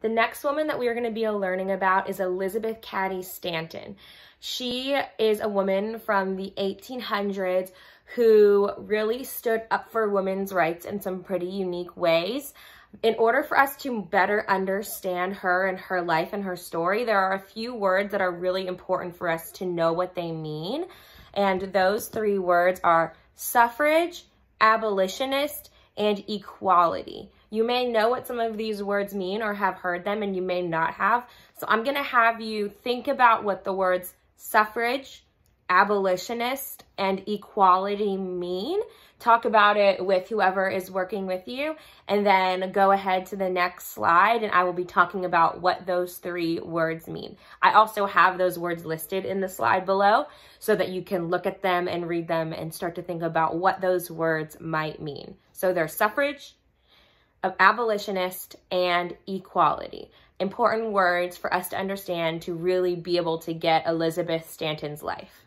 The next woman that we are going to be learning about is Elizabeth Cady Stanton. She is a woman from the 1800s who really stood up for women's rights in some pretty unique ways. In order for us to better understand her and her life and her story, there are a few words that are really important for us to know what they mean. And those three words are suffrage, abolitionist, and equality. You may know what some of these words mean or have heard them and you may not have. So I'm going to have you think about what the words suffrage, abolitionist, and equality mean. Talk about it with whoever is working with you and then go ahead to the next slide and I will be talking about what those three words mean. I also have those words listed in the slide below so that you can look at them and read them and start to think about what those words might mean. So there's suffrage, abolitionist, and equality. Important words for us to understand to really be able to get Elizabeth Stanton's life.